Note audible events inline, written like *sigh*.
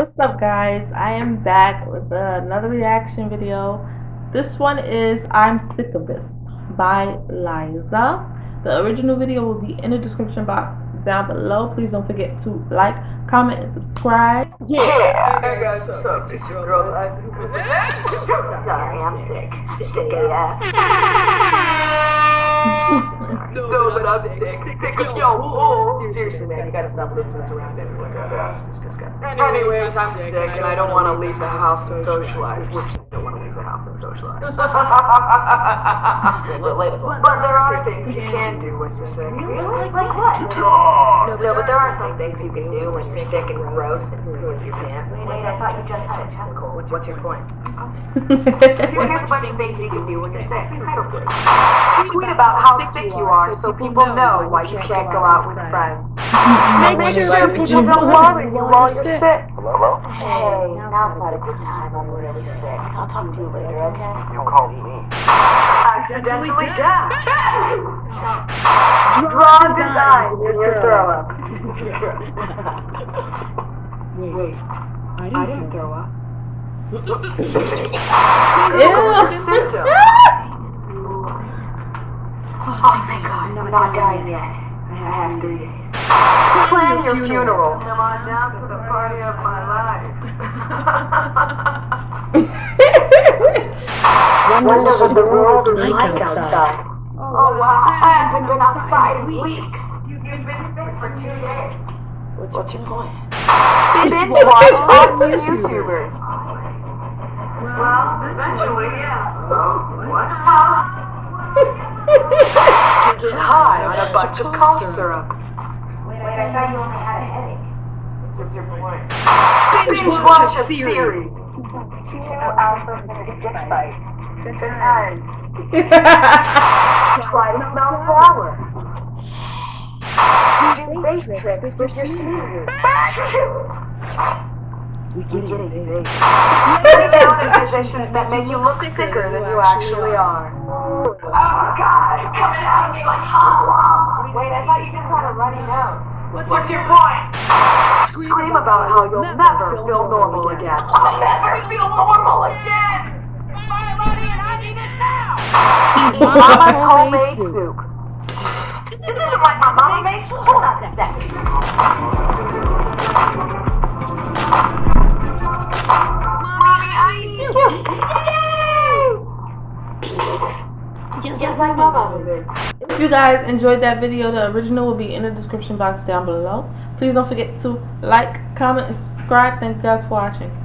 What's up guys? I am back with another reaction video. This one is I'm Sick of This by Liza. The original video will be in the description box down below. Please don't forget to like, comment, and subscribe. Yeah. Hey guys, what's up? It's your girl *laughs* Sorry, I'm sick. Sick AF. *laughs* I'm sick. Sick of yo. Oh, seriously, man, you gotta stop living around everywhere. Anyways, I'm sick and I don't want to leave the house and socialize. Which I don't want to leave the house and socialize. but there are things you can do when you're sick. Really? Like what? No, but there are some things you can do when you're sick and gross and ruin your pants. Wait, I thought you just had a chest cold. What's, what's your point? Oh. Here's a bunch of things you can do when you're sick. Tweet about how sick you are so people know why you can't go out with friends. Make sure people don't bother you while you're sick. Hello? Hey, now's not a good time. I'm really sick. I'll talk to you later, okay? You called me. Accidentally deaf. Draw designs in your throw up. Wait, I didn't throw up. Ew. Oh, thank oh God, I'm not dying yet. I have three days. Plan your funeral. Come on down to the party of my life. *laughs* Wonder what the world is like outside. Oh, oh wow, I haven't been outside in weeks. You've been sick for two days. What's your point? Binge watch all the YouTubers. Well, eventually, yeah. What? to get *laughs* high on a bunch of cough syrup. *laughs* Wait, I thought you only had a headache. What's your point? Binge watch a series. Two alphas and a dick bite. Good times. Try to smell flower. Do fake tricks with your sneezes. We get it, baby. Lay down in positions that make you look sicker than you actually are. Oh God, it's coming out of me like hot lava. Wait, I thought you just had a runny nose. What's, your point? Scream about how you'll never feel normal again. I'll never feel normal again. My money and I need it now. Mama's homemade soup. This isn't like my mama makes. Hold on a second. Yay! Just like my mama did. If you guys enjoyed that video, the original will be in the description box down below. Please don't forget to like, comment, and subscribe. Thank you guys for watching.